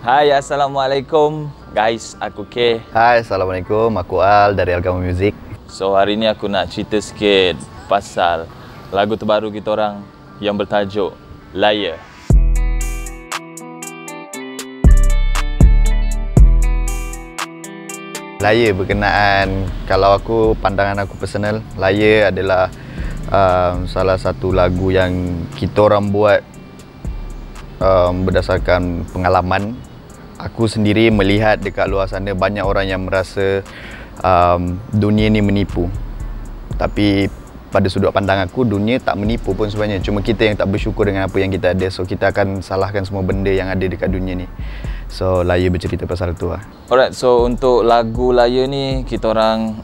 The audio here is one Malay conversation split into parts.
Hai, Assalamualaikum guys, aku K. Hai, Assalamualaikum. Aku Al dari Algama Music. So hari ni aku nak cerita sikit pasal lagu terbaru kita orang yang bertajuk Liar. Laya berkenaan kalau aku pandangan aku personal, Laya adalah um, salah satu lagu yang kita orang buat um, berdasarkan pengalaman. Aku sendiri melihat dekat luar sana banyak orang yang merasa um, dunia ni menipu. Tapi pada sudut pandang aku dunia tak menipu pun sebenarnya. Cuma kita yang tak bersyukur dengan apa yang kita ada. So kita akan salahkan semua benda yang ada dekat dunia ni. So Laya bercerita pasal tu lah. Alright, so untuk lagu Liar ni kita orang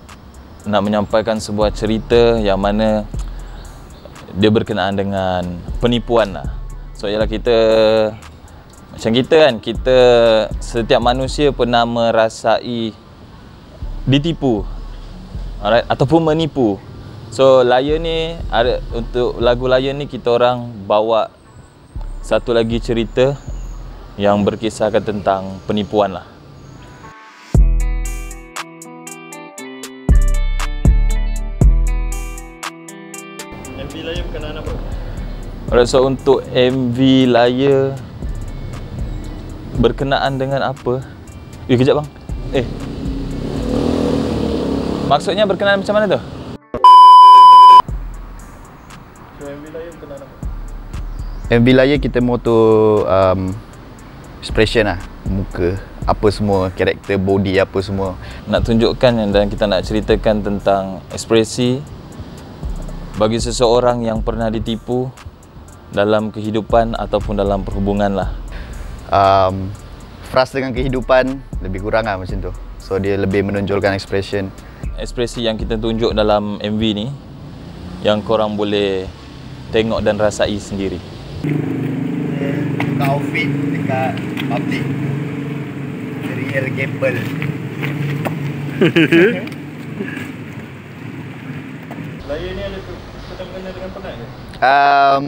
nak menyampaikan sebuah cerita yang mana dia berkenaan dengan penipuan lah. So ialah kita macam kita kan kita setiap manusia pernah merasai ditipu alright ataupun menipu So Lion ni ada untuk lagu Lion ni kita orang bawa satu lagi cerita yang berkisahkan tentang penipuan lah. MV Lion berkenaan apa? Alright, so untuk MV Liar berkenaan dengan apa? Eh, kejap bang. Eh. Maksudnya berkenaan macam mana tu? So MV Lion berkenaan apa? MV Laya kita moto um, expression lah muka apa semua karakter body apa semua nak tunjukkan dan kita nak ceritakan tentang ekspresi bagi seseorang yang pernah ditipu dalam kehidupan ataupun dalam perhubungan lah. Um, frust dengan kehidupan lebih kurang lah macam tu so dia lebih menonjolkan expression Ekspresi yang kita tunjuk dalam MV ni yang korang boleh tengok dan rasai sendiri. buka outfit dekat public real gamble Lion ni ada kena dengan penat ke? um,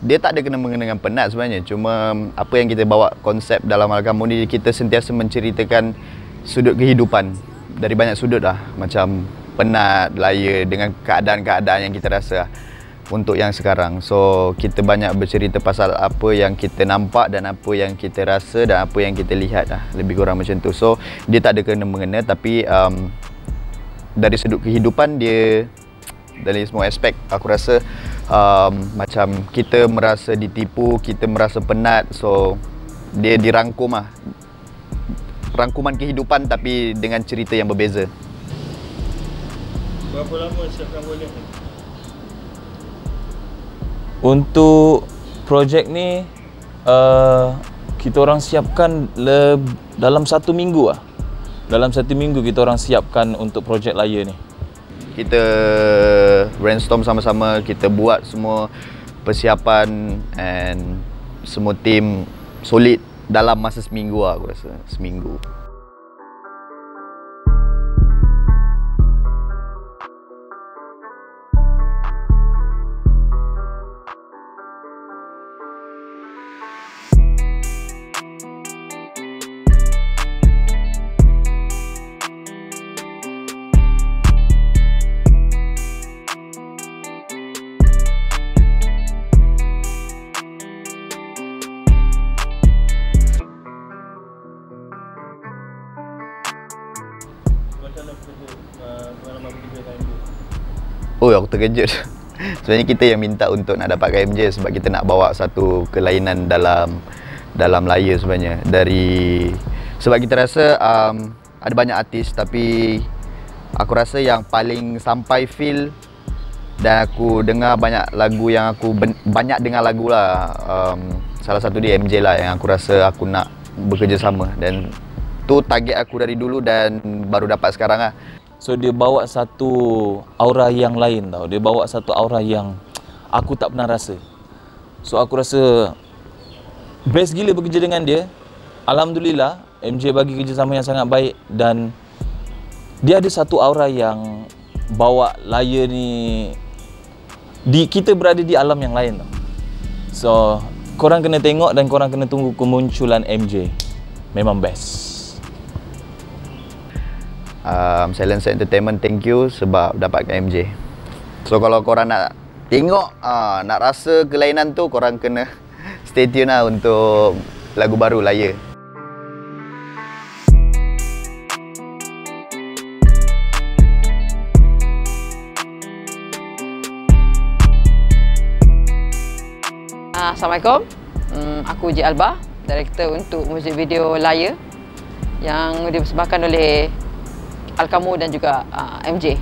dia tak ada kena-mengena dengan penat sebenarnya. Cuma apa yang kita bawa konsep dalam Alkamu ni kita sentiasa menceritakan sudut kehidupan. Dari banyak sudut lah. Macam penat, laya dengan keadaan-keadaan yang kita rasa lah untuk yang sekarang. So kita banyak bercerita pasal apa yang kita nampak dan apa yang kita rasa dan apa yang kita lihat lah. Lebih kurang macam tu. So dia tak ada kena-mengena tapi um, dari sudut kehidupan dia dari semua aspek aku rasa um, macam kita merasa ditipu kita merasa penat so dia dirangkum lah rangkuman kehidupan tapi dengan cerita yang berbeza Berapa lama siapkan ni? Untuk projek ni uh, kita orang siapkan le dalam satu minggu lah. Dalam satu minggu kita orang siapkan untuk projek Liar ni. Kita brainstorm sama-sama kita buat semua persiapan and semua tim solid dalam masa seminggu lah aku rasa. Seminggu terkejut. Sebenarnya kita yang minta untuk nak dapatkan MJ Sebab kita nak bawa satu kelainan dalam Dalam layar sebenarnya. Dari Sebab kita rasa um, Ada banyak artis Tapi Aku rasa yang paling sampai feel Dan aku dengar banyak lagu yang aku ben, Banyak dengar lagu lah. Um, Salah satu dia MJ lah Yang aku rasa aku nak bekerjasama Dan tu target aku dari dulu Dan baru dapat sekarang lah So dia bawa satu aura yang lain tau. Dia bawa satu aura yang aku tak pernah rasa. So aku rasa best gila bekerja dengan dia. Alhamdulillah MJ bagi kerjasama yang sangat baik dan dia ada satu aura yang bawa layar ni di kita berada di alam yang lain tau. So korang kena tengok dan korang kena tunggu kemunculan MJ. Memang best. Um, Silencer Entertainment thank you sebab dapatkan MJ So kalau korang nak tengok uh, Nak rasa kelainan tu korang kena stay tune lah untuk lagu baru Laya Uh, Assalamualaikum. Um, aku Ji Alba, director untuk muzik video Laya yang dipersembahkan oleh Alkamu dan juga uh, MJ.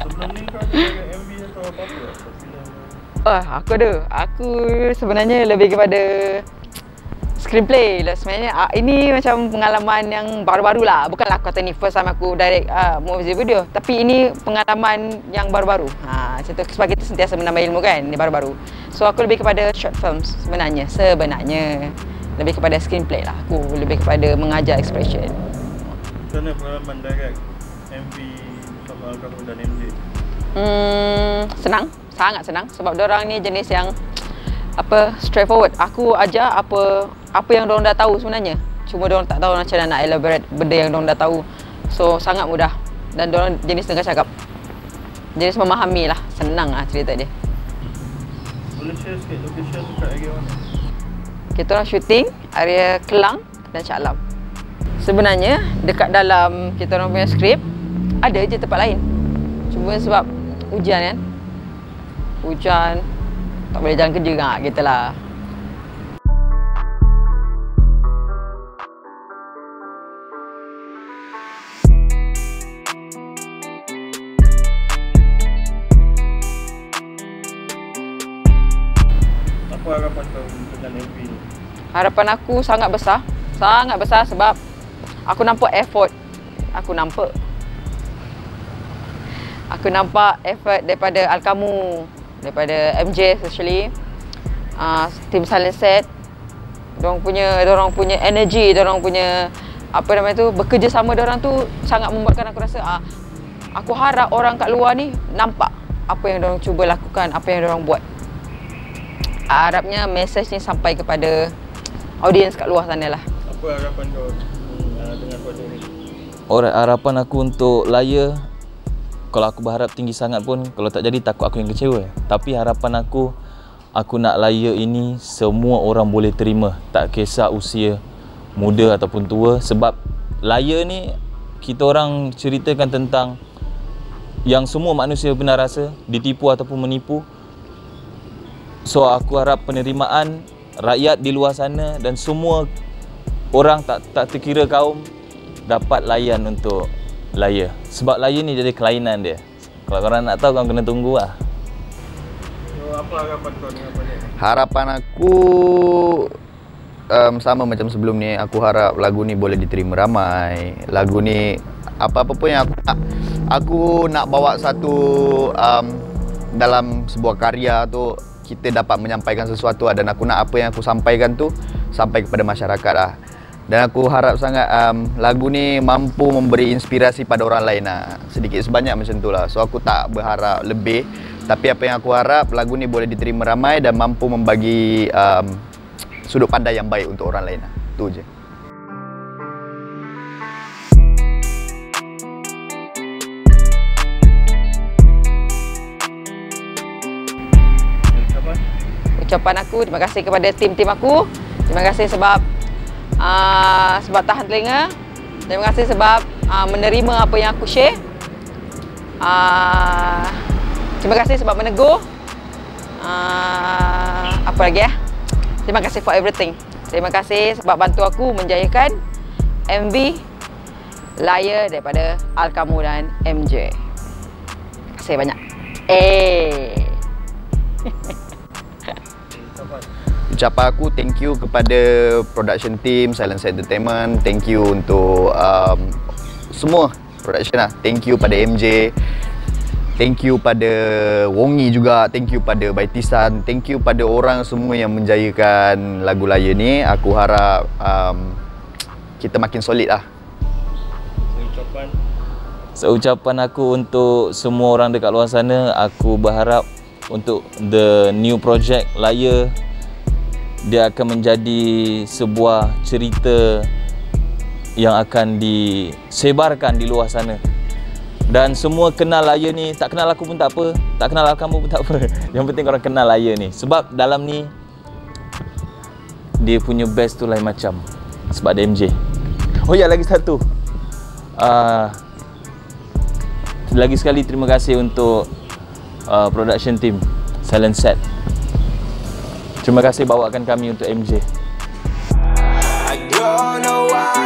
Sebelum ni kau ada MV atau apa-apa? Oh, aku ada. Aku sebenarnya lebih kepada screenplay lah sebenarnya. Uh, ini macam pengalaman yang baru-baru lah. Bukanlah aku kata ni first time aku direct uh, music video. Tapi ini pengalaman yang baru-baru. Ha, macam tu sebab kita sentiasa menambah ilmu kan. Ini baru-baru. So aku lebih kepada short films sebenarnya. Sebenarnya. Lebih kepada screenplay lah. Aku lebih kepada mengajar expression. Macam mana pengalaman direct MV sama kamu dan MJ? Hmm, senang, sangat senang sebab orang ni jenis yang apa straightforward. Aku ajar apa apa yang orang dah tahu sebenarnya. Cuma orang tak tahu macam mana nak elaborate benda yang orang dah tahu. So sangat mudah dan orang jenis tengah cakap. Jenis memahami lah, senang lah cerita dia. Boleh share sikit location dekat area mana? Kita orang shooting area Kelang dan Shah Alam. Sebenarnya dekat dalam kita orang punya skrip ada je tempat lain. Cuma sebab hujan kan. Hujan tak boleh jalan kerja kan kita lah. Apa harapan kau dengan MV ni? Harapan aku sangat besar. Sangat besar sebab aku nampak effort. Aku nampak. Aku nampak effort daripada Alkamu, daripada MJ especially. Uh, team Silent Set. Diorang punya diorang punya energy, diorang punya apa nama tu bekerjasama diorang tu sangat membuatkan aku rasa ah aku harap orang kat luar ni nampak apa yang diorang cuba lakukan, apa yang diorang buat. Harapnya message ni sampai kepada audience kat luar sana lah. Apa harapan kau uh, dengan projek ni? Alright, harapan aku untuk Laya kalau aku berharap tinggi sangat pun kalau tak jadi takut aku yang kecewa. Tapi harapan aku aku nak Laya ini semua orang boleh terima, tak kisah usia muda ataupun tua sebab Laya ni kita orang ceritakan tentang yang semua manusia benar rasa ditipu ataupun menipu. So aku harap penerimaan rakyat di luar sana dan semua orang tak tak terkira kaum dapat layan untuk Laya. Sebab Laya ni jadi kelainan dia. Kalau korang nak tahu, korang kena tunggu lah. So, apa harapan kau dengan projek ni? Harapan aku um, sama macam sebelum ni Aku harap lagu ni boleh diterima ramai Lagu ni apa-apa pun yang aku nak Aku nak bawa satu um, Dalam sebuah karya tu Kita dapat menyampaikan sesuatu lah. Dan aku nak apa yang aku sampaikan tu Sampai kepada masyarakat lah dan aku harap sangat um, lagu ni mampu memberi inspirasi pada orang lain lah. Sedikit sebanyak macam tu lah. So aku tak berharap lebih. Tapi apa yang aku harap lagu ni boleh diterima ramai dan mampu membagi um, sudut pandang yang baik untuk orang lain lah. Tu je. Ucapan aku terima kasih kepada tim-tim aku terima kasih sebab uh, sebab tahan telinga. Terima kasih sebab uh, menerima apa yang aku share. Uh, terima kasih sebab menegur. Uh, apa lagi ya terima kasih for everything. Terima kasih sebab bantu aku menjayakan MV Laya daripada Alkamu dan MJ terima kasih banyak. Eh. Ucapan? Ucapan aku thank you kepada production team Silence Entertainment. Thank you untuk um, semua production lah. Thank you pada MJ. Thank you pada Wongi juga. Thank you pada Baitisan. Thank you pada orang semua yang menjayakan lagu Laya ni. Aku harap um, kita makin solid lah. So, ucapan? Seucapan aku untuk semua orang dekat luar sana, aku berharap untuk the new project Laya dia akan menjadi sebuah cerita yang akan disebarkan di luar sana. Dan semua kenal Laya ni tak kenal aku pun tak apa tak kenal kamu pun tak apa. Yang penting korang kenal Laya ni. Sebab dalam ni dia punya best tu lain macam. Sebab ada MJ oh ya lagi satu. Uh, lagi sekali terima kasih untuk uh, production team Silent Set Terima kasih bawakan kami untuk MJ. I don't know why